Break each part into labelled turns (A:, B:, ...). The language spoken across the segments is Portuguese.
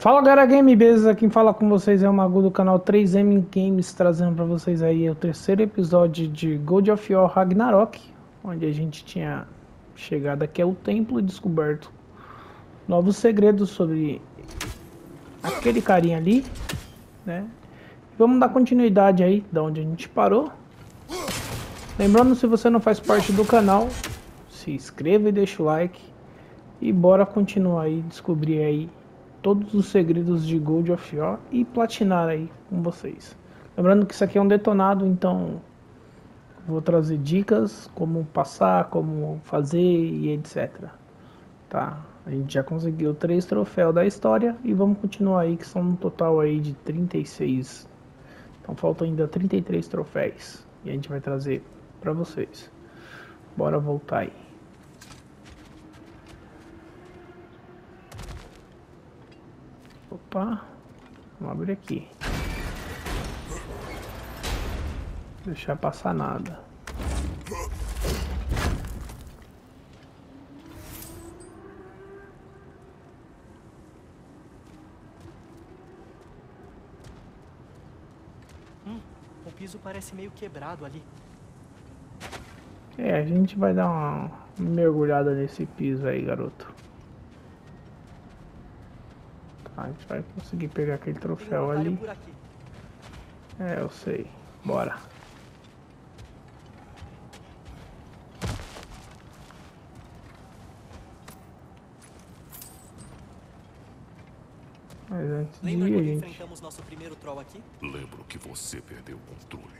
A: Fala galera game, beleza? Quem fala com vocês é o Magu do canal 3M Games, trazendo para vocês aí o terceiro episódio de God of War Ragnarok, onde a gente tinha chegado aqui ao templo e descoberto novos segredos sobre aquele carinha ali, né? Vamos dar continuidade aí da onde a gente parou. Lembrando, se você não faz parte do canal, se inscreva e deixa o like. E bora continuar aí, descobrir aí todos os segredos de Gold of War e platinar aí com vocês. Lembrando que isso aqui é um detonado, então vou trazer dicas como passar, como fazer e etc. Tá? A gente já conseguiu três troféus da história e vamos continuar aí que são um total aí de 36. Então faltam ainda 33 troféus e a gente vai trazer para vocês. Bora voltar aí. Opa, vamos abrir aqui. Deixar passar nada.
B: Hum, o piso parece meio quebrado ali.
A: É, a gente vai dar uma mergulhada nesse piso aí, garoto. Tá, a gente vai conseguir pegar aquele
B: um
A: troféu ali.
B: por aqui.
A: É, eu sei. Bora. Mas antes de
B: Lembra
A: ir,
B: quando
A: gente...
B: enfrentamos nosso primeiro troll aqui?
C: Lembro que você perdeu o controle.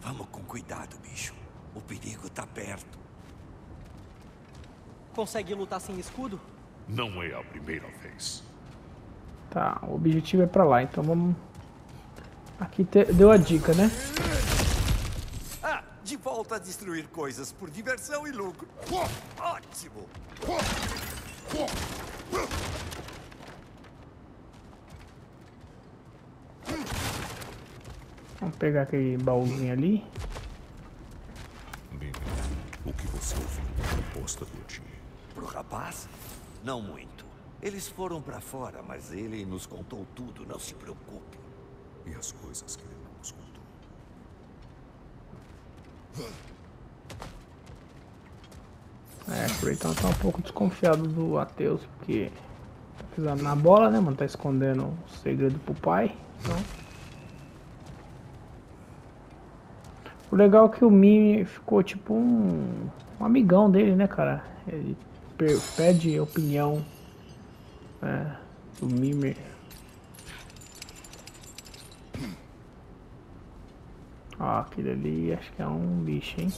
D: Vamos com cuidado, bicho. O perigo tá perto.
B: Consegue lutar sem escudo?
C: Não é a primeira vez.
A: Tá, o objetivo é pra lá, então vamos... Aqui te- deu a dica, né?
D: Ah, de volta a destruir coisas por diversão e lucro. Ótimo!
A: Vamos pegar aquele baúzinho ali.
D: Não muito. Eles foram pra fora, mas ele nos contou tudo, não se preocupe.
C: E as coisas que ele não nos contou?
A: É, o Creighton tá um pouco desconfiado do Ateus, porque tá pisando na bola, né, mano? Tá escondendo o segredo pro pai. Então... O legal é que o Mimi ficou tipo um, um amigão dele, né, cara? Ele pede opinião né, do Mimi. Ó, aquele ali acho que é um bicho, hein?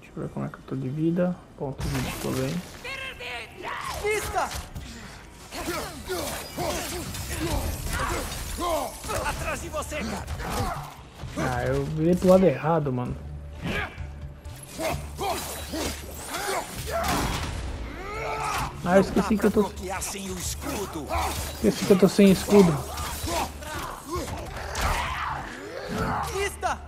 A: Deixa eu ver como é que eu tô de vida. Ponto de tô bem.
B: Vista!
D: Atrás de você, cara!
A: Ah, eu virei pro lado errado, mano. Ah, eu esqueci que eu tô. Esqueci que eu tô sem escudo.
B: Vista!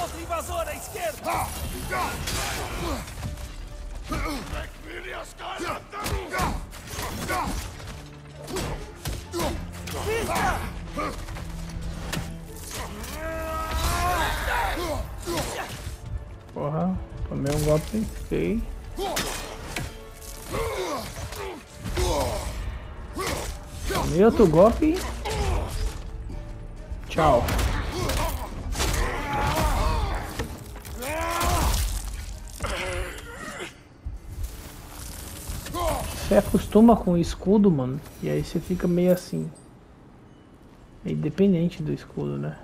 D: Outro invasor à esquerda!
A: Porra, tomei um golpe feio. Tomei outro golpe. Tchau. Você acostuma com o escudo, mano, e aí você fica meio assim. Meio dependente do escudo, né?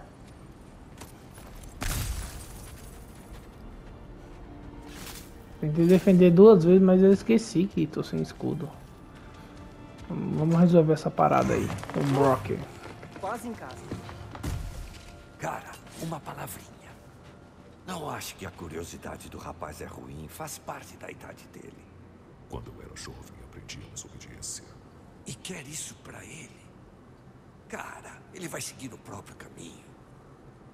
A: Tentei defender duas vezes, mas eu esqueci que tô sem escudo. Vamos resolver essa parada aí. O Brock.
B: Quase em casa.
D: Cara, uma palavrinha. Não acho que a curiosidade do rapaz é ruim, faz parte da idade dele.
C: Quando eu era jovem, aprendi a desobediência.
D: E quer isso pra ele? Cara, ele vai seguir o próprio caminho.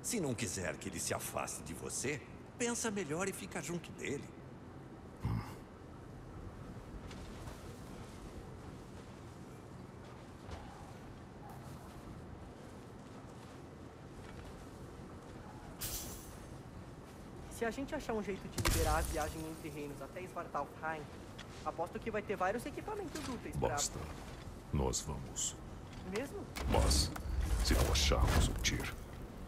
D: Se não quiser que ele se afaste de você, pensa melhor e fica junto dele.
B: Se a gente achar um jeito de liberar a viagem entre reinos até Svartalfheim, aposto que vai ter vários equipamentos úteis pra...
C: Basta. Nós vamos.
B: Mesmo?
C: Mas, se não acharmos o Tyr,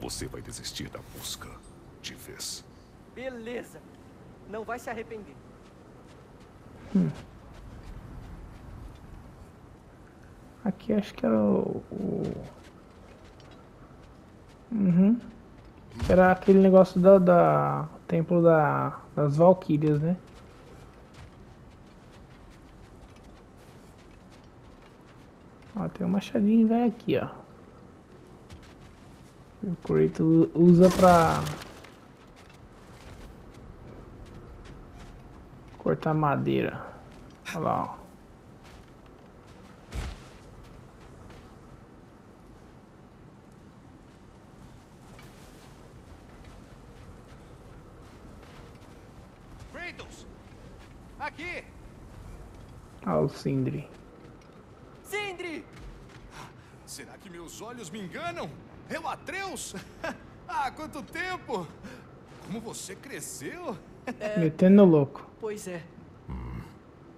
C: você vai desistir da busca. De vez.
B: Beleza. Não vai se arrepender.
A: Aqui acho que era o. o- Uhum. Era aquele negócio da, da templo da, das Valquírias, né? Ó, tem um machadinho velho aqui, ó. O Kratos usa pra cortar madeira. Olha lá, ó.
E: Kratos! Aqui!
A: Olha o Sindri.
B: Sindri!
E: Será que meus olhos me enganam? É o Atreus? ah, quanto tempo! Como você cresceu?
A: Metendo louco.
B: Pois é.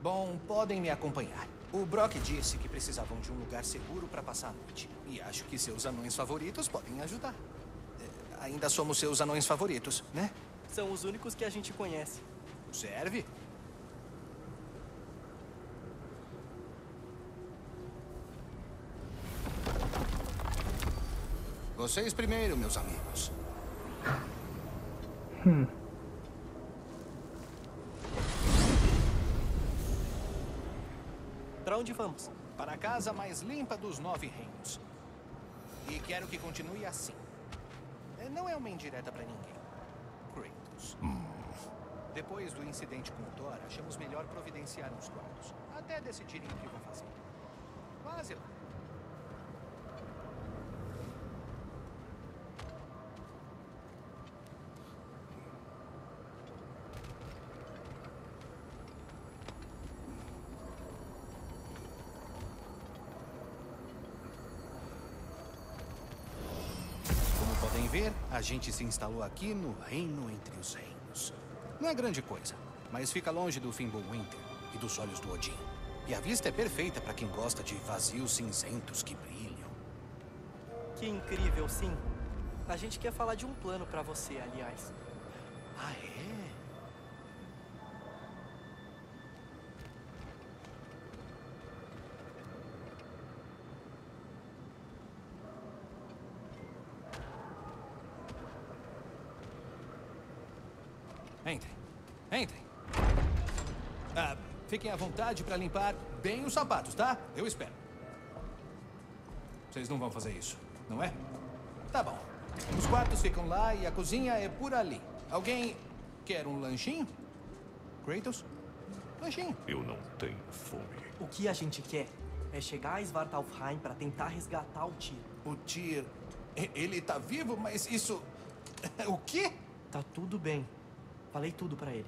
F: Bom, podem me acompanhar. O Brock disse que precisavam de um lugar seguro para passar a noite. E acho que seus anões favoritos podem ajudar. É, ainda somos seus anões favoritos, né?
B: São os únicos que a gente conhece.
F: Serve? Vocês primeiro, meus amigos.
B: Pra onde vamos?
F: Para a casa mais limpa dos nove reinos. E quero que continue assim. É, Não é uma indireta para ninguém. Kratos. Depois do incidente com o Thor, achamos melhor providenciar uns quartos. Até decidirem o que vão fazer. Quase lá. Como podem ver, a gente se instalou aqui no Reino entre os Reinos. Não é grande coisa, mas fica longe do Fimbulwinter e dos olhos do Odin. E a vista é perfeita para quem gosta de vazios cinzentos que brilham.
B: Que incrível, sim. A gente quer falar de um plano pra você, aliás.
F: Ah, é? Entrem. Entrem. Ah, fiquem à vontade para limpar bem os sapatos, tá? Eu espero. Vocês não vão fazer isso, não é? Tá bom. Os quartos ficam lá e a cozinha é por ali. Alguém quer um lanchinho? Kratos? Lanchinho.
C: Eu não tenho fome.
B: O que a gente quer é chegar a Svartalfheim pra tentar resgatar o Tyr.
F: O Tyr... Ele tá vivo, mas isso... O quê?
B: Tá tudo bem. Falei tudo pra ele.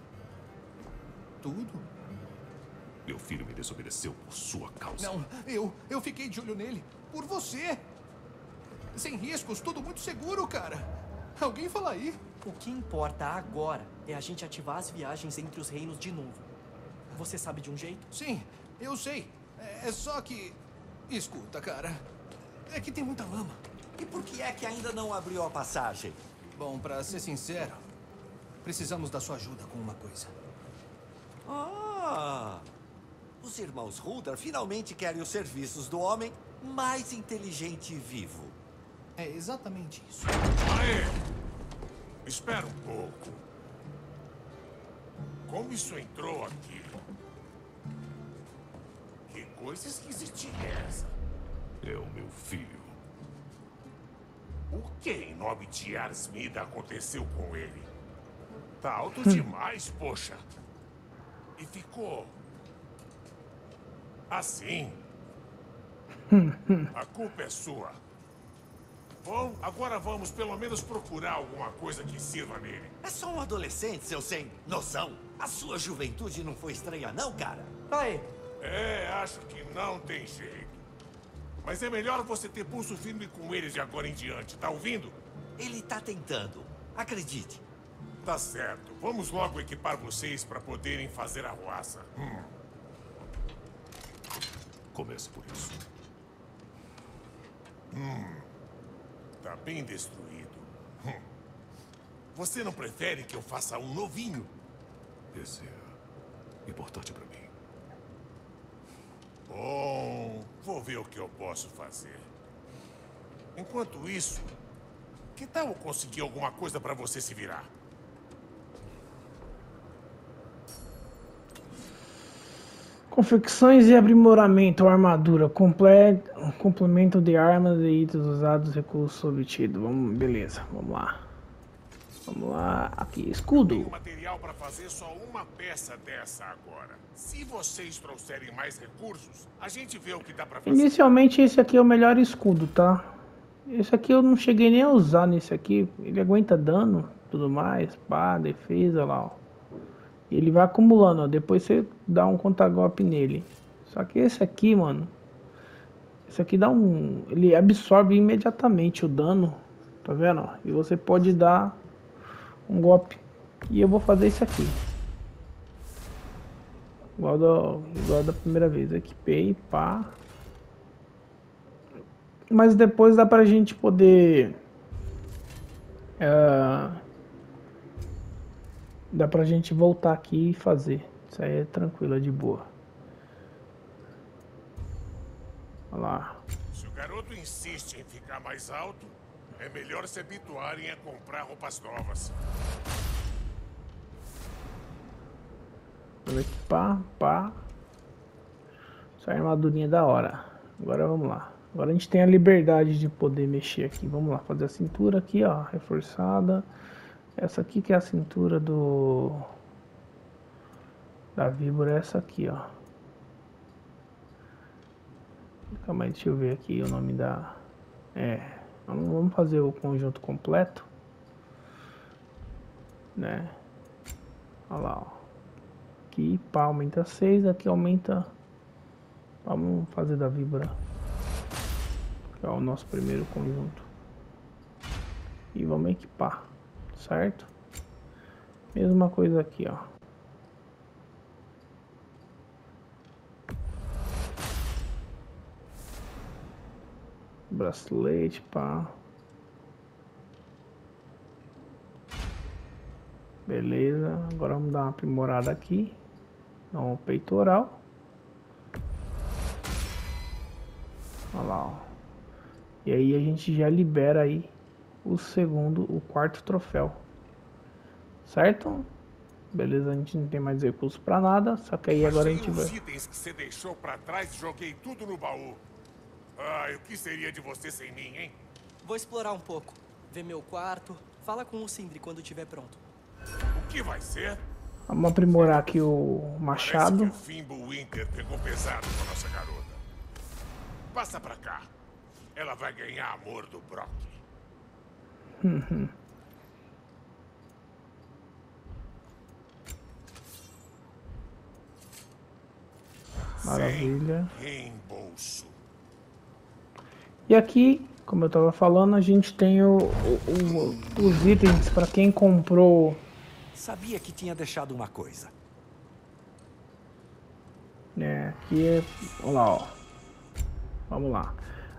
F: Tudo?
C: Meu filho me desobedeceu por sua causa.
F: Não, eu... Eu fiquei de olho nele. Por você. Sem riscos, tudo muito seguro, cara. Alguém fala aí.
B: O que importa agora é a gente ativar as viagens entre os reinos de novo. Você sabe de um jeito?
F: Sim, eu sei. É é só que... Escuta, cara. É que tem muita lama.
D: E por que é que ainda não abriu a passagem?
F: Bom, pra ser sincero, precisamos da sua ajuda com uma coisa.
D: Ah! Os irmãos Huldar finalmente querem os serviços do homem mais inteligente e vivo.
F: É exatamente isso.
G: Aê! Espera um pouco. Como isso entrou aqui? Que coisa esquisitinha é essa?
C: É o meu filho.
G: O que em nome de Arsmida aconteceu com ele? Tá alto demais, poxa. E ficou. Assim. A culpa é sua. Bom, agora vamos pelo menos procurar alguma coisa que sirva nele.
D: É só um adolescente, seu sem noção. A sua juventude não foi estranha, não, cara?
B: Aí,
G: É, acho que não tem jeito. Mas é melhor você ter pulso firme com eles de agora em diante, tá ouvindo?
D: Ele tá tentando. Acredite.
G: Tá certo. Vamos logo equipar vocês para poderem fazer a roça. Hum.
C: Comece por isso.
G: Tá bem destruído. Hum. Você não prefere que eu faça um novinho?
C: Esse é importante para mim.
G: Bom, vou ver o que eu posso fazer. Enquanto isso, que tal eu conseguir alguma coisa para você se virar?
A: Confecções e aprimoramento, armadura, comple... complemento de armas e itens usados, recursos obtidos. Vamos, beleza, vamos lá. Vamos lá, aqui, escudo.
G: Tenho material para fazer só uma peça dessa agora. Se vocês trouxerem mais recursos, a gente vê o que dá para fazer.
A: Inicialmente esse aqui é o melhor escudo, tá? Esse aqui eu não cheguei nem a usar nesse aqui. Ele aguenta dano, tudo mais, pá, defesa lá, ó. Ele vai acumulando, ó. Depois você dá um contra-golpe nele. Só que esse aqui, mano. Esse aqui dá um. Ele absorve imediatamente o dano. Tá vendo? E você pode dar um golpe. E eu vou fazer isso aqui. Igual, do, igual da primeira vez. Equipei, pá. Mas depois dá pra gente poder. ah, dá pra gente voltar aqui e fazer. Isso aí é tranquilo, é de boa. Olha lá.
G: Se o garoto insiste em ficar mais alto, é melhor se habituarem a comprar roupas novas.
A: Vamos equipar, pá. Essa armadurinha é da hora. Agora vamos lá. Agora a gente tem a liberdade de poder mexer aqui. Vamos lá, fazer a cintura aqui, ó, reforçada. Essa aqui que é a cintura do da víbora, é essa aqui, ó. Calma aí, deixa eu ver aqui o nome da é, vamos fazer o conjunto completo, né? Olha lá, ó. Aqui, pá, aumenta 6, aqui aumenta. Vamos fazer da víbora. Que é o nosso primeiro conjunto. E vamos equipar, certo? Mesma coisa aqui, ó. Bracelete, pá. Beleza, agora vamos dar uma aprimorada aqui. Dar um peitoral. Olha lá, ó. E aí a gente já libera aí o segundo, o quarto troféu. Certo? Beleza, a gente não tem mais recursos pra nada, só que aí agora a
G: Achei
A: gente vai...
G: os itens que você deixou para trás joguei tudo no baú. Ai, o que seria de você sem mim, hein?
B: vou explorar um pouco. Ver meu quarto. Fala com o Sindri quando estiver pronto.
G: O que vai ser?
A: Vamos aprimorar aqui o
G: Parece
A: machado.
G: que o Fimbo Winter pegou pesado com a nossa garota. Passa pra cá. Ela vai ganhar amor do Brock.
A: Maravilha.
G: Reembolso.
A: E aqui, como eu tava falando, a gente tem o, o- o- os itens para quem comprou
D: Sabia que tinha deixado uma coisa.
A: né? Aqui é, olha lá, ó. Vamos lá.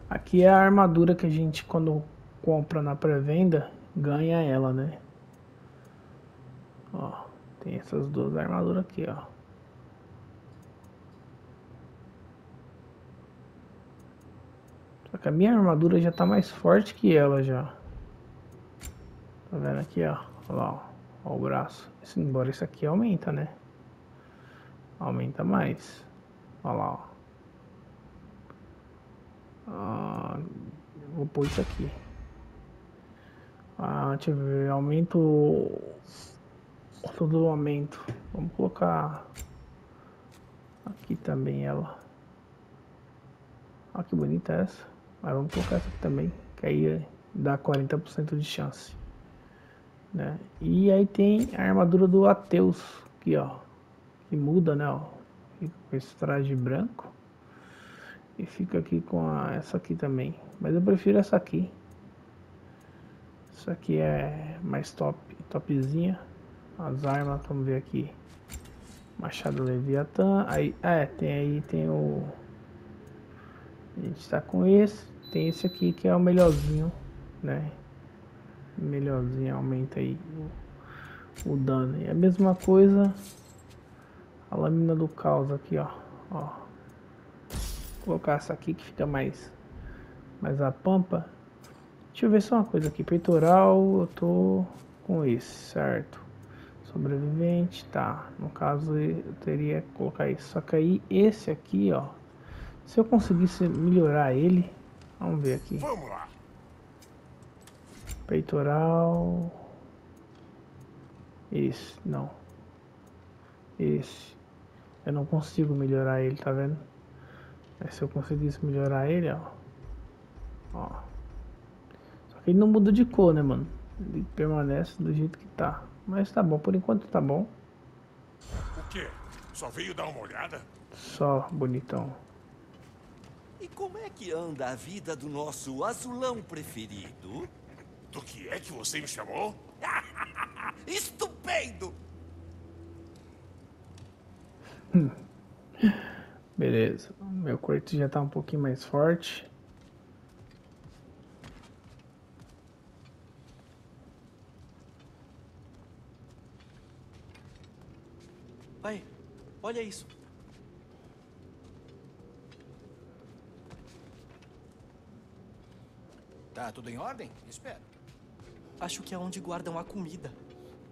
A: Aqui é a armadura que a gente quando compra na pré-venda ganha ela, né? Ó, tem essas duas armaduras aqui, ó. Só que a minha armadura já tá mais forte que ela já. Tá vendo aqui, ó? Olha lá, ó. O braço. Esse- embora isso aqui aumenta, né? Aumenta mais. Olha lá, ó. Ah, vou pôr isso aqui. Ah, deixa eu ver. Aumento. Todo aumento. Vamos colocar aqui também ela. Olha que bonita essa. Mas vamos colocar essa aqui também. Que aí dá 40% de chance. Né? E aí tem a armadura do Ateus, aqui ó, que muda, né? Ó, fica com esse traje branco e fica aqui com a, essa aqui também, mas eu prefiro essa aqui. Isso aqui é mais top, topzinha. As armas, vamos ver aqui. Machado Leviatã. Aí, é, tem aí, tem o. A gente tá com esse. Tem esse aqui que é o melhorzinho, né? Melhorzinho, aumenta aí o, o dano. E a mesma coisa. A lâmina do caos aqui, ó. ó. Vou colocar essa aqui que fica mais. Mais a pampa. Deixa eu ver só uma coisa aqui. Peitoral, eu tô com esse, certo? Sobrevivente, tá. No caso, eu teria que colocar isso. Só que aí, esse aqui, ó. Se eu conseguisse melhorar ele... Vamos ver aqui.
G: Vamos lá.
A: Peitoral... Esse, não. Esse. Eu não consigo melhorar ele, tá vendo? Mas se eu conseguisse melhorar ele, ó. Ó. Ele não muda de cor, né, mano? Ele permanece do jeito que tá. Mas tá bom, por enquanto tá bom.
G: O quê? Só veio dar uma olhada?
A: Só bonitão.
D: E como é que anda a vida do nosso azulão preferido?
G: Do que é que você me chamou?
D: Estupendo!
A: Beleza. Meu corte já tá um pouquinho mais forte.
B: Pai, olha isso.
F: Tá tudo em ordem? Espero.
B: Acho que é onde guardam a comida.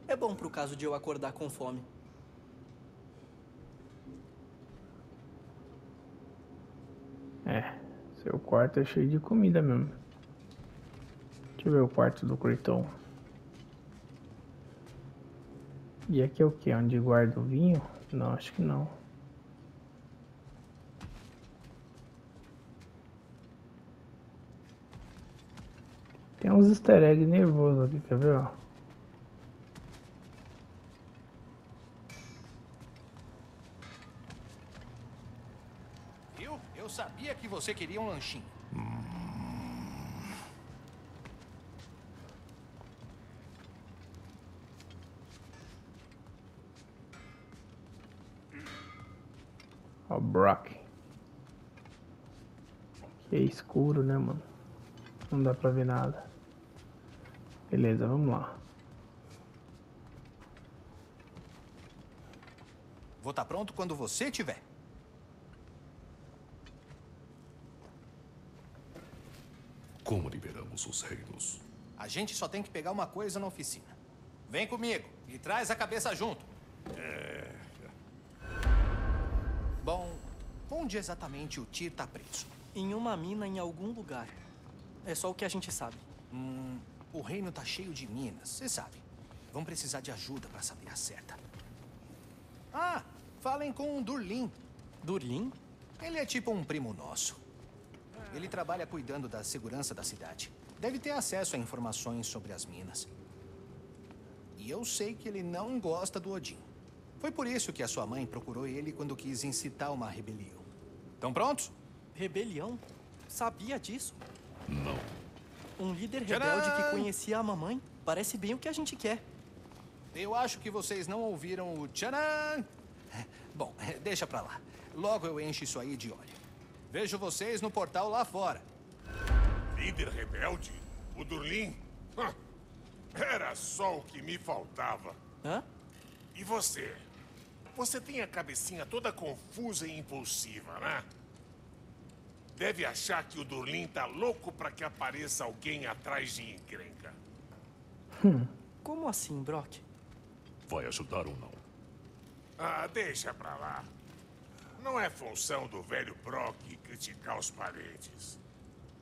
B: É bom pro caso de eu acordar com fome.
A: É, seu quarto é cheio de comida mesmo. Deixa eu ver o quarto do Creiton. E aqui é o que? Onde guarda o vinho? Não, acho que não. Tem uns easter eggs nervosos aqui, quer ver? Ó?
F: Viu? Eu sabia que você queria um lanchinho.
A: Ó, Brock. Que é escuro, né, mano? Não dá pra ver nada. Beleza, vamos lá.
F: Vou estar pronto quando você tiver.
C: Como liberamos os reinos?
F: A gente só tem que pegar uma coisa na oficina. Vem comigo e traz a cabeça junto. Bom, onde exatamente o Tyr tá preso?
B: Em uma mina em algum lugar. É só o que a gente sabe.
F: Hum, o reino tá cheio de minas, você sabe. Vão precisar de ajuda para saber a certa. Ah, falem com o Durlin.
B: Durlin?
F: Ele é tipo um primo nosso. Ele trabalha cuidando da segurança da cidade. Deve ter acesso a informações sobre as minas. E eu sei que ele não gosta do Odin. Foi por isso que a sua mãe procurou ele quando quis incitar uma rebelião. Estão prontos?
B: Rebelião? Sabia disso?
C: Não.
B: Um líder
F: Tcharam!
B: rebelde que conhecia a mamãe? Parece bem o que a gente quer.
F: Eu acho que vocês não ouviram o tcharam. Bom, deixa pra lá. Logo eu encho isso aí de óleo. Vejo vocês no portal lá fora.
G: Líder rebelde? O Durlin? Era só o que me faltava.
B: Hã?
G: E você? Você tem a cabecinha toda confusa e impulsiva, né? Deve achar que o Durlin tá louco pra que apareça alguém atrás de encrenca.
B: Como assim, Brock?
C: Vai ajudar ou não?
G: Ah, deixa pra lá. Não é função do velho Brock criticar os parentes.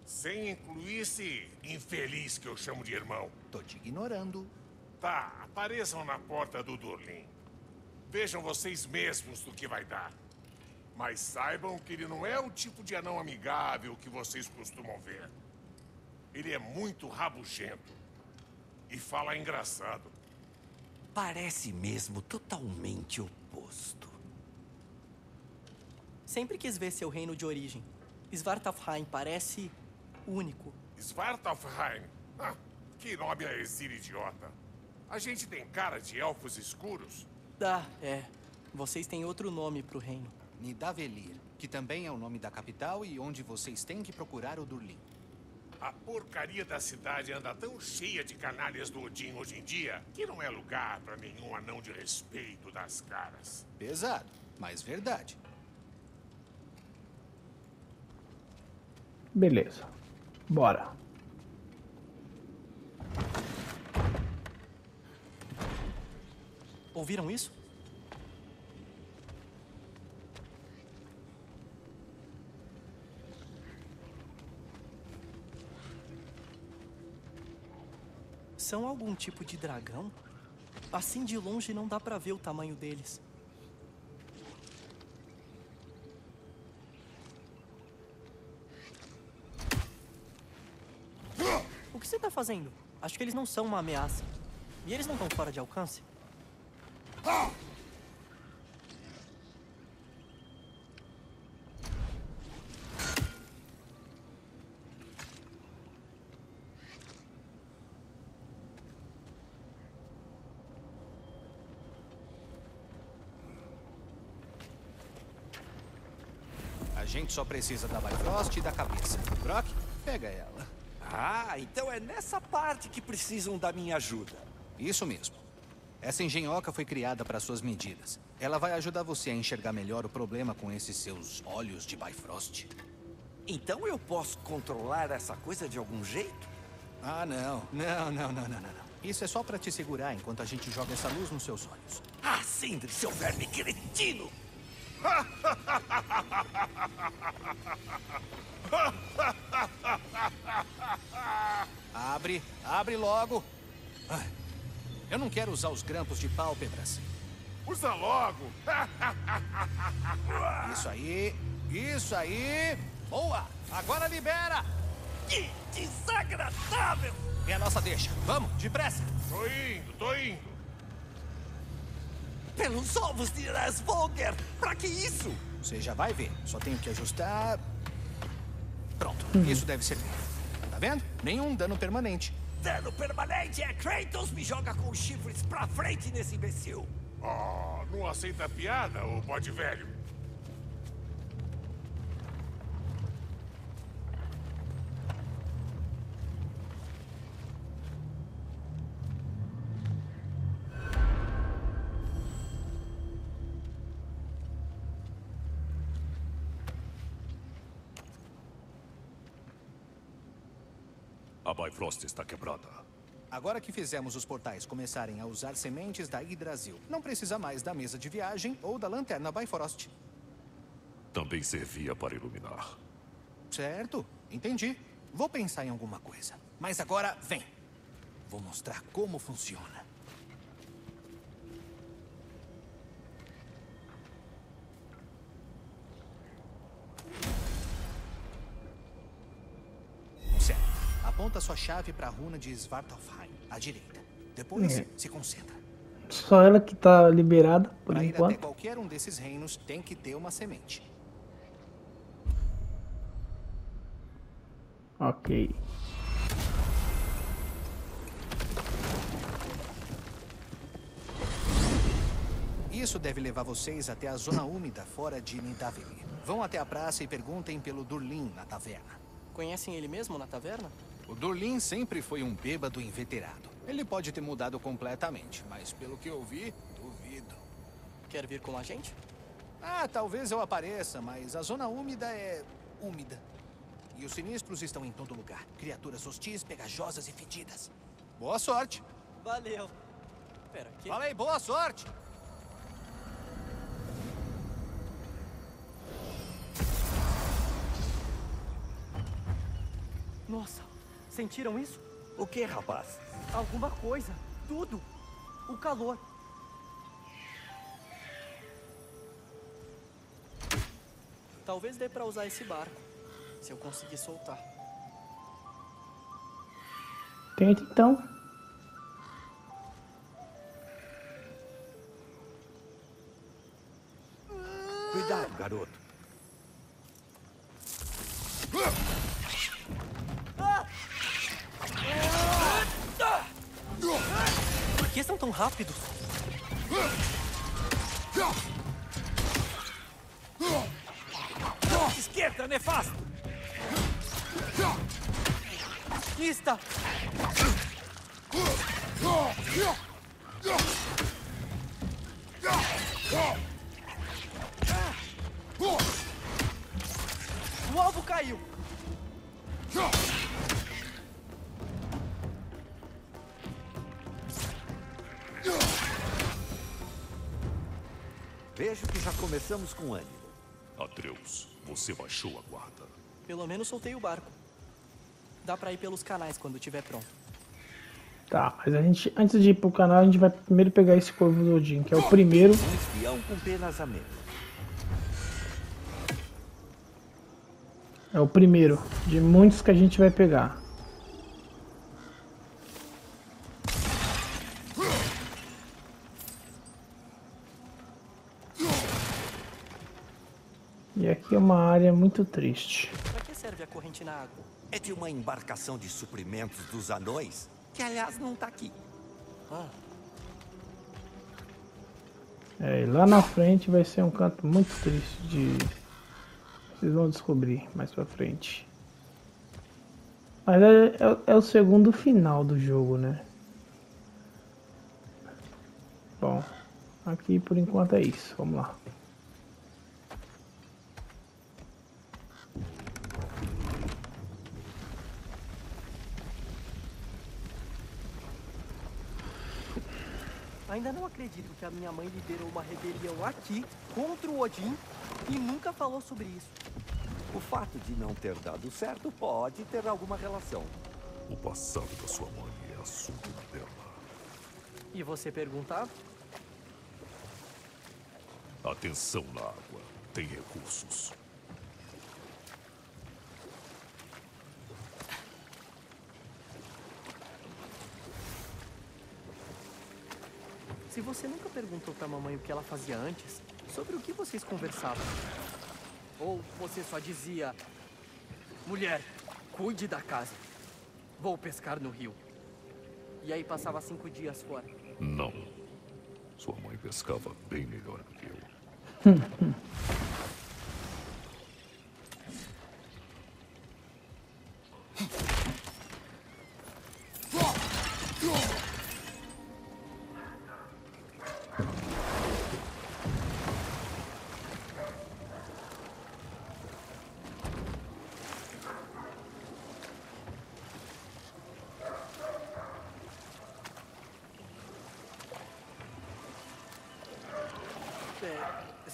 G: Sem incluir esse infeliz que eu chamo de irmão.
F: Tô te ignorando.
G: Tá, apareçam na porta do Durlin. Vejam vocês mesmos do que vai dar. Mas saibam que ele não é o tipo de anão amigável que vocês costumam ver. Ele é muito rabugento. E fala engraçado.
D: Parece mesmo totalmente oposto.
B: Sempre quis ver seu reino de origem. Svartalfheim parece único.
G: Svartalfheim? Ah, que nome é esse idiota? A gente tem cara de elfos escuros?
B: Ah, é. Vocês têm outro nome pro reino.
F: Nidavellir, que também é o nome da capital e onde vocês têm que procurar o Durlin.
G: A porcaria da cidade anda tão cheia de canalhas do Odin hoje em dia que não é lugar para nenhum anão de respeito das caras.
F: Pesado, mas verdade.
A: Beleza. Bora.
B: Ouviram isso? São algum tipo de dragão? Assim de longe não dá pra ver o tamanho deles. O que você tá fazendo? Acho que eles não são uma ameaça. E eles não estão fora de alcance?
F: A gente só precisa da Bifrost e da cabeça. Brock, pega ela.
D: Ah, então é nessa parte que precisam da minha ajuda.
F: Isso mesmo. Essa engenhoca foi criada para suas medidas. Ela vai ajudar você a enxergar melhor o problema com esses seus olhos de Bifrost.
D: Então eu posso controlar essa coisa de algum jeito?
F: Ah, não. Não, não, não, não, não. Isso é só para te segurar enquanto a gente joga essa luz nos seus olhos.
D: Ah, Sindri, seu verme cretino!
F: Abre, abre logo. Ai, eu não quero usar os grampos de pálpebras.
G: Usa logo!
F: Isso aí, isso aí. Boa! Agora libera!
D: Que desagradável!
F: É a nossa deixa. Vamos, depressa.
G: tô indo, tô indo.
D: Pelos ovos de Rasvolger! Pra que isso?
F: Você já vai ver. Só tenho que ajustar. Pronto, isso deve ser. Tá vendo? Nenhum dano permanente.
D: Dano permanente é Kratos me joga com os chifres pra frente nesse imbecil.
G: Oh, não aceita piada, ô bode velho?
C: A Bifrost está quebrada.
F: Agora que fizemos os portais começarem a usar sementes da Yggdrasil, não precisa mais da mesa de viagem ou da lanterna Bifrost.
C: Também servia para iluminar.
F: Certo, entendi. Vou pensar em alguma coisa. Mas agora, vem. Vou mostrar como funciona. Certo. Aponta sua chave para a runa de Svartalfheim, à direita. Depois,
A: É.
F: se concentra.
A: Só ela que tá liberada por
F: Para ir até
A: enquanto.
F: qualquer um desses reinos, tem que ter uma semente.
A: Ok.
F: Isso deve levar vocês até a zona úmida fora de Nidavellir. Vão até a praça e perguntem pelo Durlin na taverna.
B: Conhecem ele mesmo na taverna?
F: O Durlin sempre foi um bêbado inveterado. Ele pode ter mudado completamente, mas pelo que eu vi, duvido.
B: Quer vir com a gente?
F: Ah, talvez eu apareça, mas a zona úmida é úmida. E os sinistros estão em todo lugar. Criaturas hostis, pegajosas e fedidas. Boa sorte.
B: Valeu. Pera, que?
F: Fala aí, boa sorte.
B: Nossa, sentiram isso?
D: O que, rapaz?
B: Alguma coisa. Tudo. O calor. Talvez dê pra usar esse barco. Se eu conseguir soltar.
A: Tenta então.
D: Cuidado, garoto.
B: Rápidos?
D: Esquerda, nefasto!
B: Lista!
D: Começamos com ânimo.
C: Atreus, você baixou a guarda.
B: Pelo menos soltei o barco. Dá pra ir pelos canais quando tiver pronto.
A: Tá, mas a gente, antes de ir pro canal, a gente vai primeiro pegar esse corvo do Odin, que é o primeiro.
D: Um espião com penas a menos.
A: É o primeiro de muitos que a gente vai pegar. E aqui é uma área muito triste.
B: Pra que serve a corrente na água?
D: É de uma embarcação de suprimentos dos anões, que aliás não tá aqui.
A: É, e lá na frente vai ser um canto muito triste de. Vocês vão descobrir mais pra frente. Mas é, é- é o segundo final do jogo, né? Bom, aqui por enquanto é isso. Vamos lá.
B: Ainda não acredito que a minha mãe liderou uma rebelião aqui contra o Odin e nunca falou sobre isso.
D: O fato de não ter dado certo pode ter alguma relação.
C: O passado da sua mãe é assunto dela.
B: E você perguntava?
C: Atenção na água. Tem recursos.
B: Se você nunca perguntou pra mamãe o que ela fazia antes, sobre o que vocês conversavam? Ou você só dizia: Mulher, cuide da casa. Vou pescar no rio. E aí passava cinco dias fora.
C: Não. Sua mãe pescava bem melhor do que eu.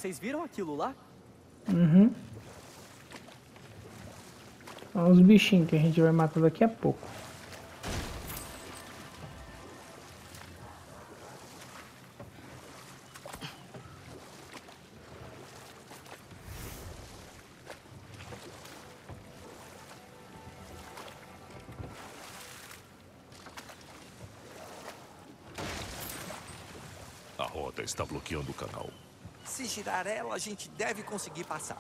B: vocês viram aquilo lá?
A: Uhum. São os bichinhos que a gente vai matar daqui a pouco.
C: A rota está bloqueando o canal.
D: Se girar ela, a gente deve conseguir passar.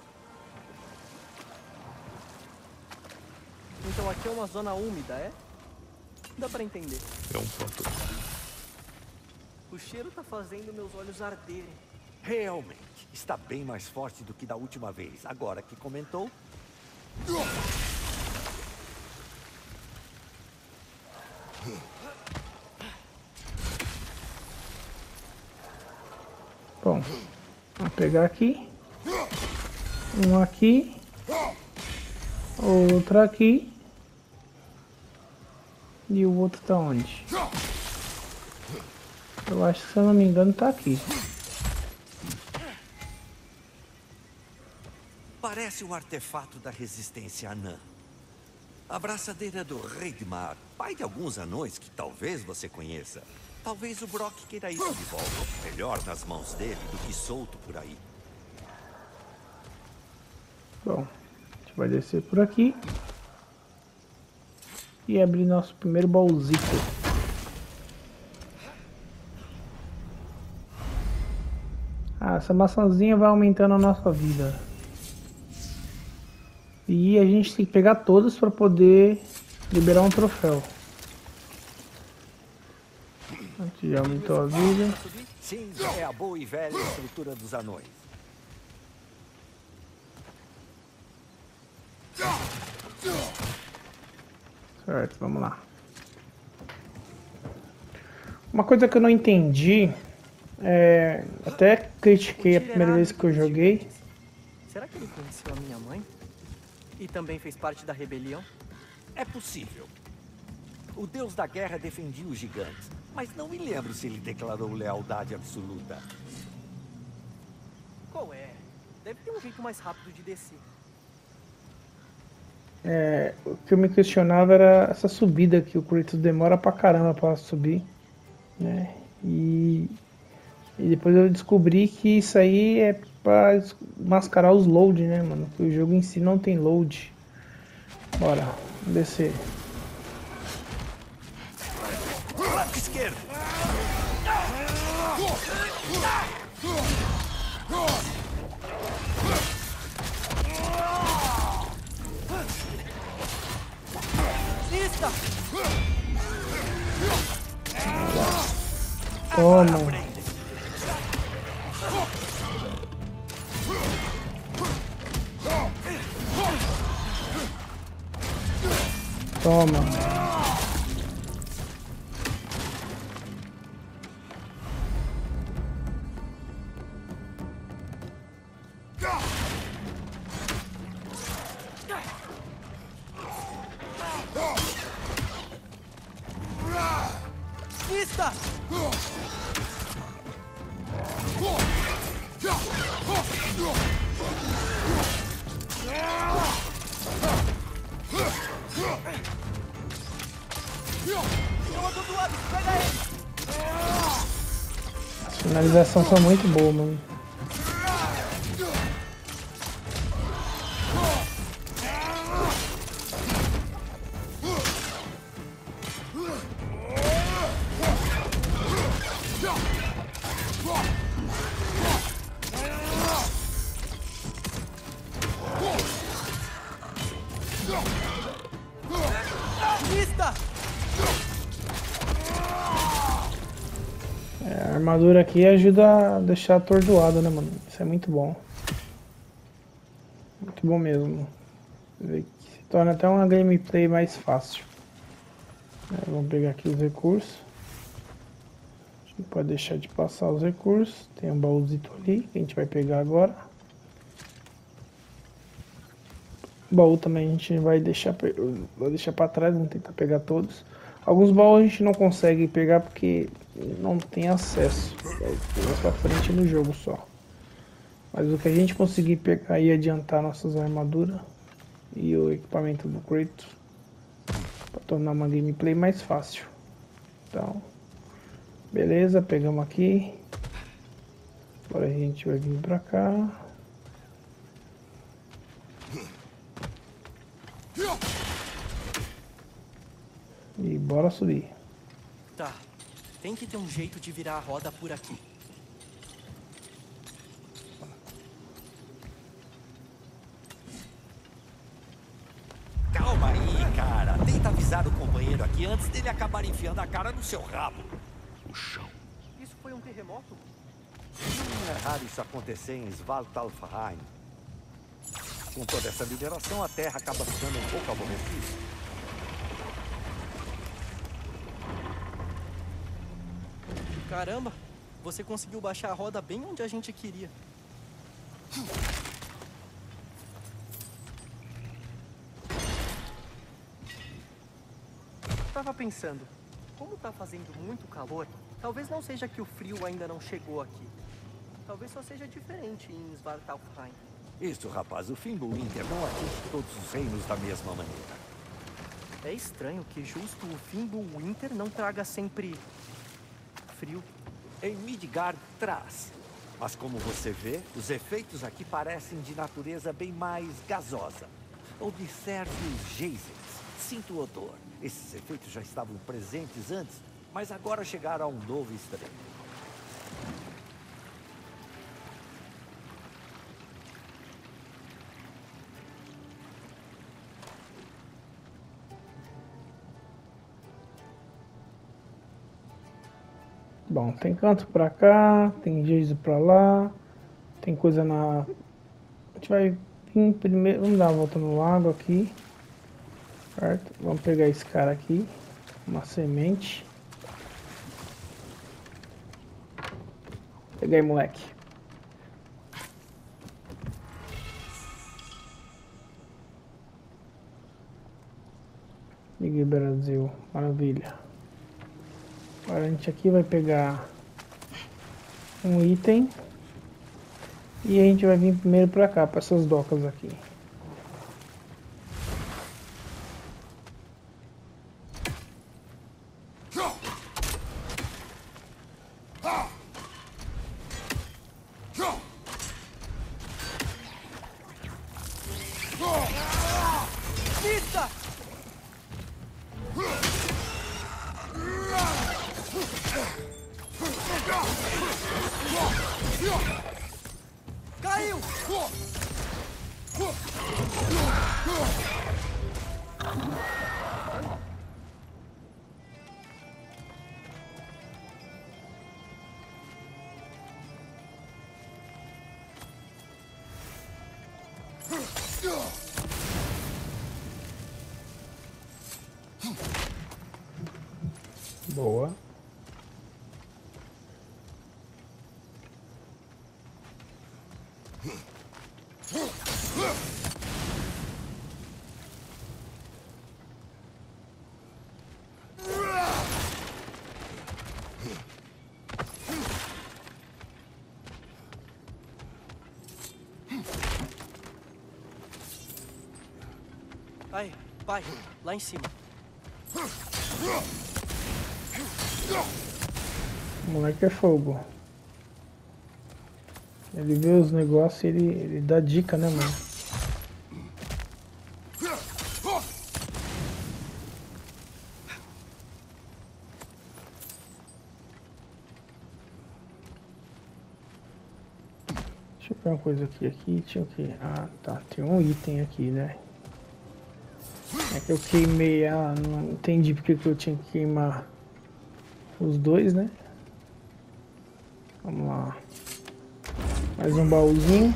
B: Então aqui é uma zona úmida, é? Dá pra entender.
C: É um pântano.
B: O cheiro tá fazendo meus olhos arderem.
D: Realmente, está bem mais forte do que da última vez. Agora que comentou,
A: Bom, pegar aqui. Um aqui. Outro aqui. E o outro tá onde? Eu acho que se eu não me engano tá aqui.
D: parece um artefato da resistência anã. A braçadeira do Reidmar, pai de alguns anões que talvez você conheça. Talvez o Brock queira isso de volta. Melhor nas mãos dele do que solto por aí.
A: Bom, a gente vai descer por aqui. E abrir nosso primeiro baúzito. Ah, essa maçãzinha vai aumentando a nossa vida. E a gente tem que pegar todas para poder liberar um troféu. Já aumentou a vida.
D: Sim, é a boa e velha estrutura dos anões.
A: Certo, vamos lá. Uma coisa que eu não entendi, é, até critiquei a primeira vez que eu joguei.
B: Será que ele conheceu a minha mãe? E também fez parte da rebelião?
D: É possível. O deus da guerra defendia os gigantes, mas não me lembro se ele declarou lealdade absoluta.
B: Qual é? Deve ter um jeito mais rápido de descer.
A: É, o que eu me questionava era essa subida que o Kratos demora pra caramba pra subir, né? E, e depois eu descobri que isso aí é pra mascarar os load, né, mano? Que o jogo em si não tem load. Bora, vamos descer.
D: Flanco esquerdo!
B: Lista!
A: Toma. Toma. Muito boas, mano. Armadura aqui ajuda a deixar atordoado, né, mano? Isso é muito bom. Muito bom mesmo. Se torna até uma gameplay mais fácil. É, vamos pegar aqui os recursos. A gente pode deixar de passar os recursos. Tem um baúzito ali que a gente vai pegar agora. O baú também a gente vai deixar, vai deixar para trás, vamos tentar pegar todos. Alguns baús a gente não consegue pegar porque não tem acesso. Mais pra frente no jogo só. Mas o que a gente conseguir pegar e adiantar nossas armaduras e o equipamento do Kratos para tornar uma gameplay mais fácil. Então, beleza, pegamos aqui. Agora a gente vai vir pra cá. E bora subir.
B: Tá. Tem que ter um jeito de virar a roda por aqui.
D: Calma aí, cara. Tenta avisar o companheiro aqui antes dele acabar enfiando a cara no seu rabo.
C: O chão.
B: Isso foi um terremoto?
D: Não é raro isso acontecer em Svaltalfheim. Com toda essa liberação, a Terra acaba ficando um pouco aborrecida.
B: Caramba! Você conseguiu baixar a roda bem onde a gente queria. Tava pensando, como tá fazendo muito calor, talvez não seja que o frio ainda não chegou aqui. Talvez só seja diferente em Svartalfheim.
D: Isso, rapaz, o Fimbulwinter não atinge todos os reinos da mesma maneira.
B: É estranho que justo o Fimbulwinter não traga sempre frio.
D: Em Midgard traz. Mas como você vê, os efeitos aqui parecem de natureza bem mais gasosa. Observe os geysers. sinto o odor. Esses efeitos já estavam presentes antes, mas agora chegaram a um novo extremo.
A: Bom, tem canto pra cá, tem jeito pra lá, tem coisa na... A gente vai vir primeiro, vamos dar uma volta no lago aqui, certo? Vamos pegar esse cara aqui, uma semente. Pega aí, moleque. Ligue Brasil, maravilha. Agora a gente aqui vai pegar um item e a gente vai vir primeiro para cá, para essas docas aqui. Boa.
B: Aí, vai, lá em cima.
A: O moleque é fogo. Ele vê os negócios e ele, ele dá dica, né, mano? Deixa eu ver uma coisa aqui. Aqui tinha o que? Ah, tá. Tem um item aqui, né? Eu queimei a... Não entendi porque que eu tinha que queimar os dois, né? Vamos lá. Mais um baúzinho.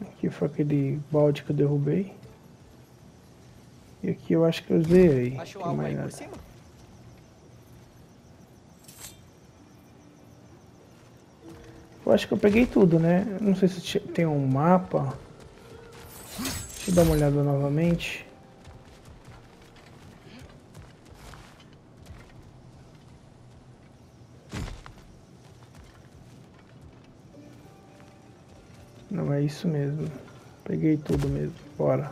A: Aqui foi aquele balde que eu derrubei. E aqui eu acho que eu zerei.
B: Achou algo
A: mais
B: aí por cima?
A: Acho que eu peguei tudo, né? Não sei se tem um mapa. Deixa eu dar uma olhada novamente. Não é isso mesmo. Peguei tudo mesmo. Bora.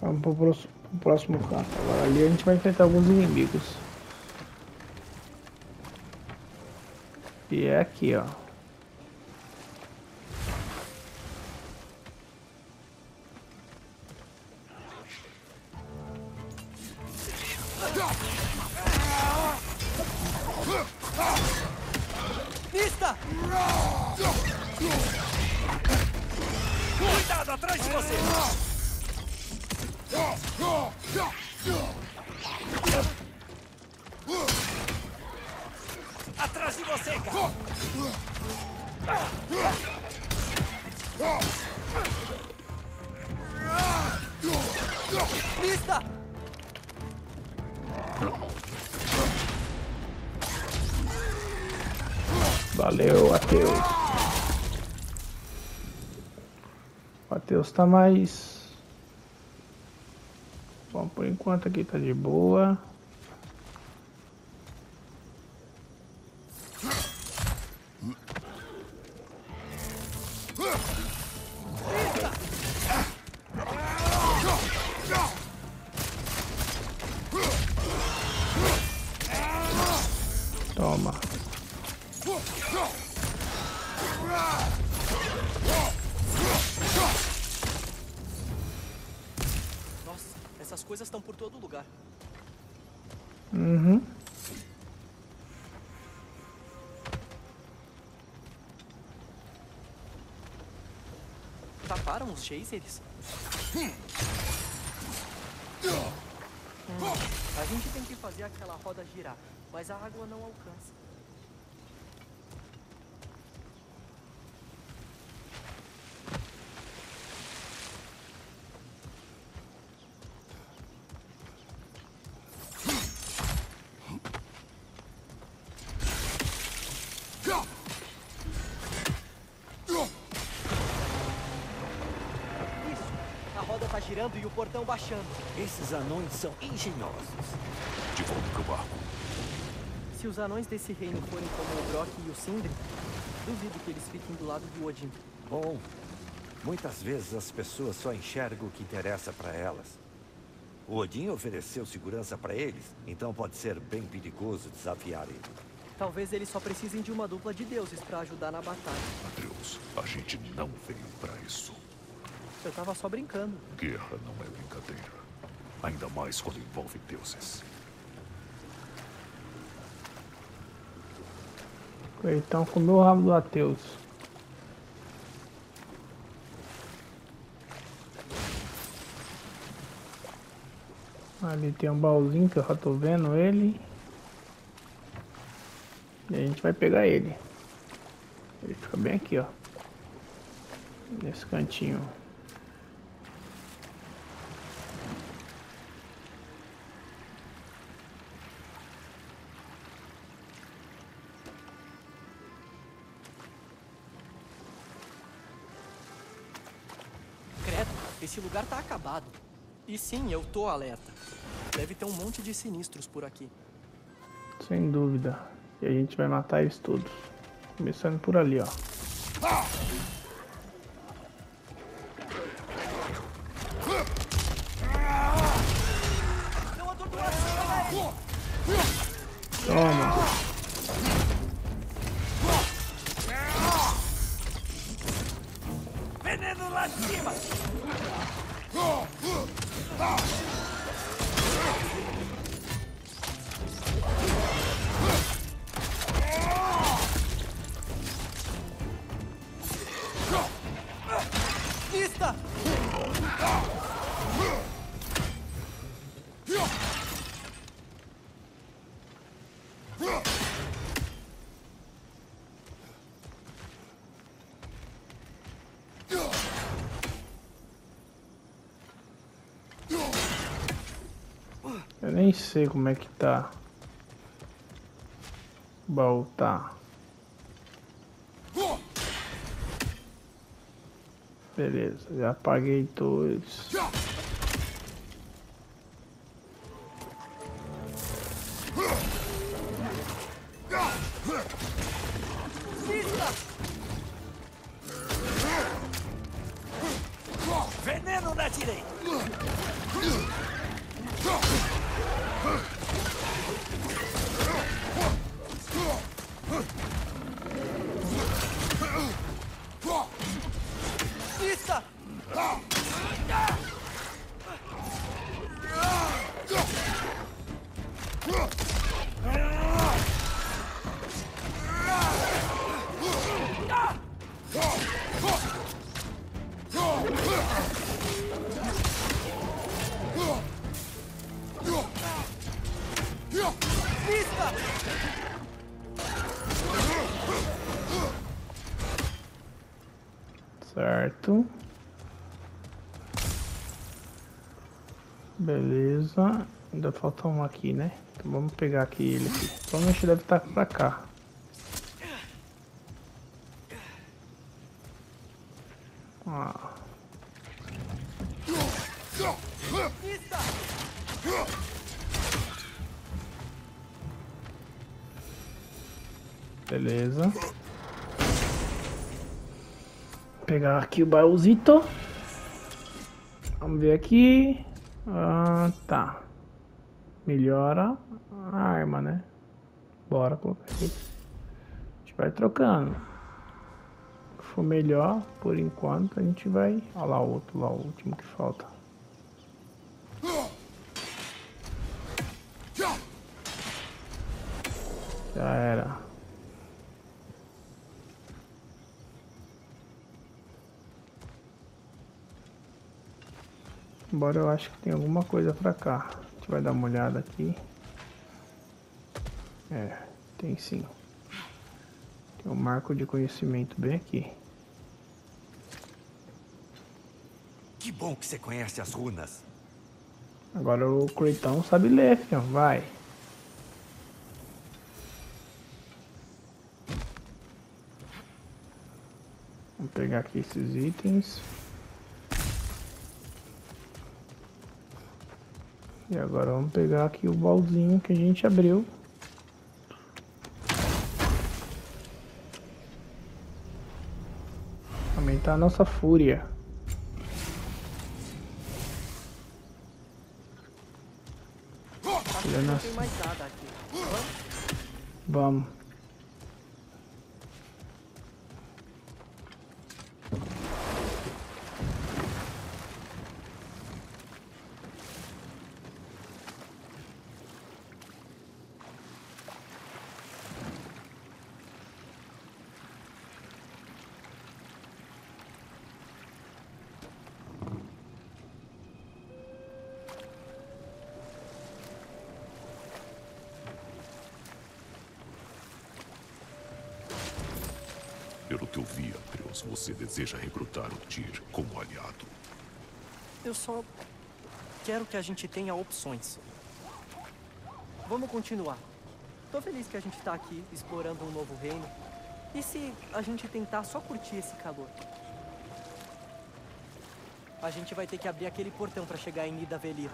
A: Vamos pro próximo, pro próximo canto. Agora ali a gente vai enfrentar alguns inimigos. E é aqui, ó. O Ateus tá mais. Bom, por enquanto aqui tá de boa.
B: Coisas estão por todo lugar.
A: Uhum.
B: Taparam os chasers? Hum, a gente tem que fazer aquela roda girar, mas a água não alcança. Girando e o portão baixando.
D: Esses anões são engenhosos.
C: De volta pro barco.
B: Se os anões desse reino forem como o Brock e o Sindri, duvido que eles fiquem do lado do Odin.
D: Bom, muitas vezes as pessoas só enxergam o que interessa para elas. O Odin ofereceu segurança para eles, então pode ser bem perigoso desafiar ele.
B: Talvez eles só precisem de uma dupla de deuses pra ajudar na batalha.
C: Atreus, a gente não veio pra isso.
B: Eu tava só brincando.
C: Guerra não é brincadeira. Ainda mais quando envolve deuses.
A: Então comeu o rabo do Ateus. Ali tem um baúzinho que eu já tô vendo ele. E a gente vai pegar ele. Ele fica bem aqui, ó. Nesse cantinho.
B: Esse lugar tá acabado. E sim, eu tô alerta. Deve ter um monte de sinistros por aqui.
A: Sem dúvida. E a gente vai matar eles todos. Começando por ali, ó. Toma. Sei como é que tá. Baú tá. Beleza, já apaguei todos. Ainda falta um aqui, né? Então vamos pegar aqui ele aqui. Provavelmente deve estar pra cá. Ah, beleza. Pegar aqui o baúzito. Vamos ver aqui. Ah, tá. Melhora a arma, né? Bora colocar aqui. A gente vai trocando. Se for melhor, por enquanto, a gente vai... Olha lá o outro, lá o último que falta. Já era. Embora eu acho que tem alguma coisa pra cá. Gente vai dar uma olhada aqui. É, tem sim. Tem um marco de conhecimento bem aqui.
D: Que bom que você conhece as runas.
A: Agora o Creitão sabe ler, filho. Vai. Vamos pegar aqui esses itens. E agora vamos pegar aqui o baúzinho que a gente abriu. Aumentar a nossa fúria.
B: Nada aqui. Vamos?
C: Pelo que eu vi, Atreus, você deseja recrutar o Tyr como aliado.
B: Eu só quero que a gente tenha opções. Vamos continuar. Tô feliz que a gente tá aqui explorando um novo reino. E se a gente tentar só curtir esse calor? A gente vai ter que abrir aquele portão pra chegar em Nidavellir.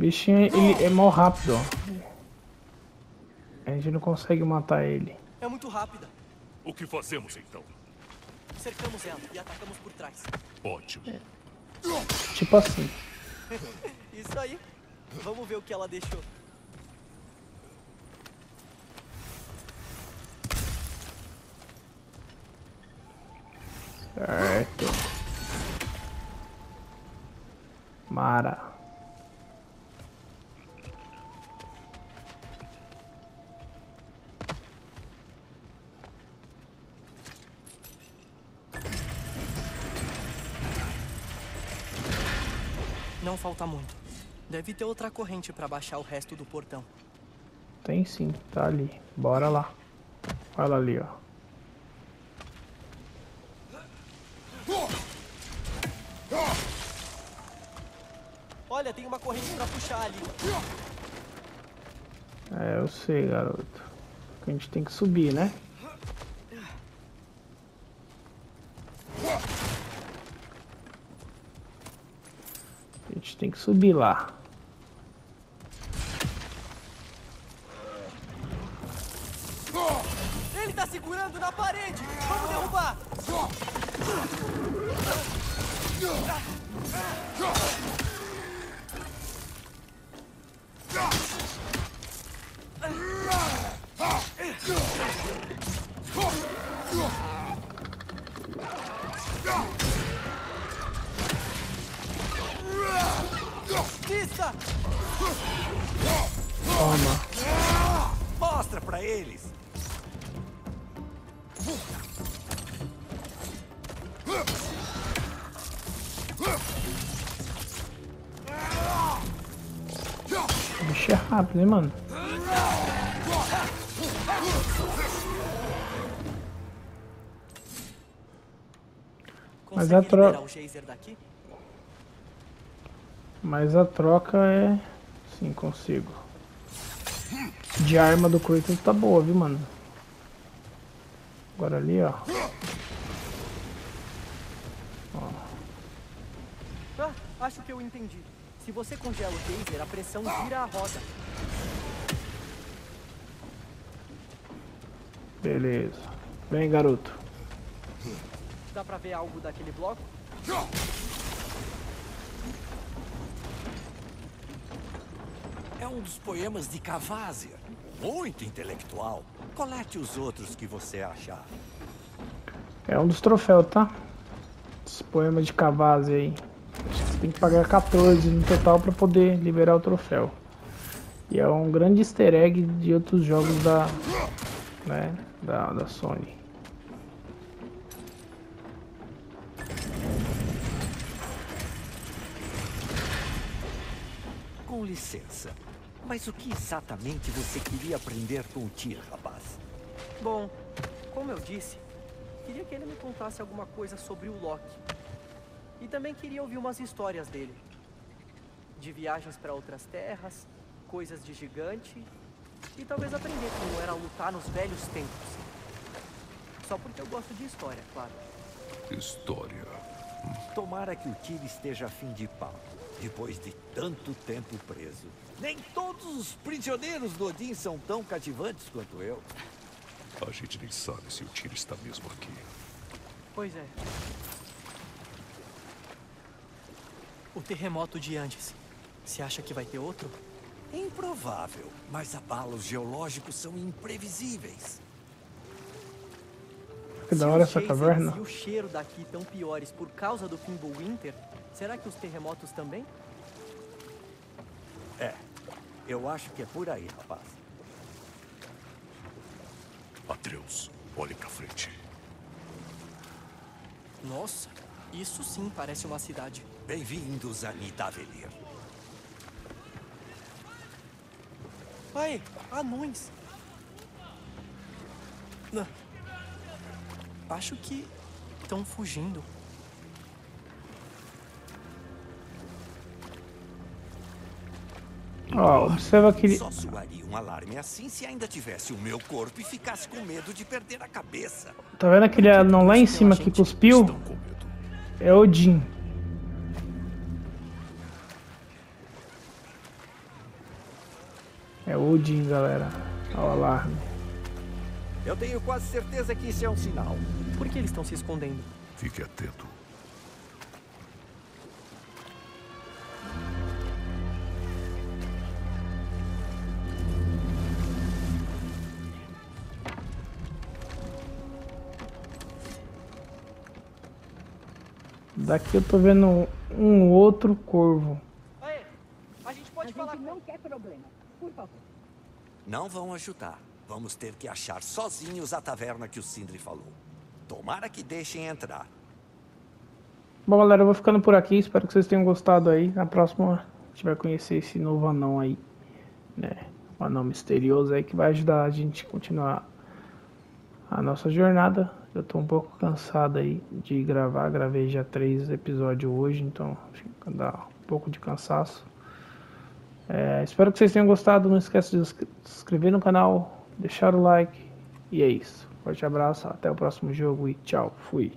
A: Bichinho ele é mó rápido, ó. A gente não consegue matar ele.
B: É muito rápida.
C: O que fazemos então?
B: Cercamos ela e atacamos por trás.
C: Ótimo.
A: Tipo assim.
B: Isso aí. Vamos ver o que ela deixou.
A: Certo. Mara.
B: Não falta muito. Deve ter outra corrente pra baixar o resto do portão.
A: Tem sim, tá ali. Bora lá. Olha ali, ó.
B: Olha, tem uma corrente pra puxar ali.
A: É, eu sei, garoto. A gente tem que subir, né? Gente tem que subir lá. Rápido, hein, mano? Mas a tro-
B: liberar o geyser daqui?
A: Mas a troca é. Sim, consigo. De arma do Kratos tá boa, viu, mano? Agora ali, ó.
B: Ah, acho que eu entendi. Se você congela o geyser, a pressão vira a roda.
A: Beleza. Vem, garoto.
B: Dá pra ver algo daquele bloco?
D: É um dos poemas de Cavazir. Muito intelectual. Colete os outros que você achar.
A: É um dos troféus, tá? Esse poema de Cavazzi aí. tem que pagar 14 no total para poder liberar o troféu. E é um grande easter egg de outros jogos da, né, da, da Sony.
D: Com licença, mas o que exatamente você queria aprender com o Tyr, rapaz?
B: Bom, como eu disse, queria que ele me contasse alguma coisa sobre o Loki. E também queria ouvir umas histórias dele. De viagens para outras terras, coisas de gigante e talvez aprender como era lutar nos velhos tempos. Só porque eu gosto de história, claro.
C: História.
D: Tomara que o Tyr esteja a fim de papo, depois de tanto tempo preso. Nem todos os prisioneiros do Odin são tão cativantes quanto eu.
C: A gente nem sabe se o Tyr está mesmo aqui.
B: Pois é. O terremoto de antes. Você acha que vai ter outro?
D: Improvável, mas abalos geológicos são imprevisíveis.
A: Que da hora essa caverna.
B: E o cheiro daqui tão piores por causa do Winter, será que os terremotos também?
D: É, eu acho que é por aí, rapaz.
C: Atreus, olhe pra frente.
B: Nossa, isso sim parece uma cidade.
D: Bem-vindos a Nidavellir.
B: Ai, anões. Não. Acho que estão fugindo.
A: Ó, observa aquele.
D: Só soaria um alarme assim se ainda tivesse o meu corpo e ficasse com medo de perder a cabeça.
A: Tá vendo aquele anão lá em cima que cuspiu? É Odin. Odin, galera. Olha o alarme.
D: Eu tenho quase certeza que isso é um sinal.
B: Por que eles estão se escondendo?
C: Fique atento.
A: Daqui eu tô vendo um, um outro corvo.
B: Aê, a gente pode falar com
H: não quer problema. Por favor.
D: Não vão ajudar. Vamos ter que achar sozinhos a taverna que o Sindri falou. Tomara que deixem entrar.
A: Bom, galera, eu vou ficando por aqui. Espero que vocês tenham gostado aí. Na próxima, a gente vai conhecer esse novo anão aí, né? Um anão misterioso aí que vai ajudar a gente a continuar a nossa jornada. Eu tô um pouco cansado aí de gravar. Gravei já três episódios hoje, então dá um pouco de cansaço. É, espero que vocês tenham gostado. Não esqueça de se inscrever no canal, deixar o like. E é isso. Forte abraço, até o próximo jogo e tchau. Fui.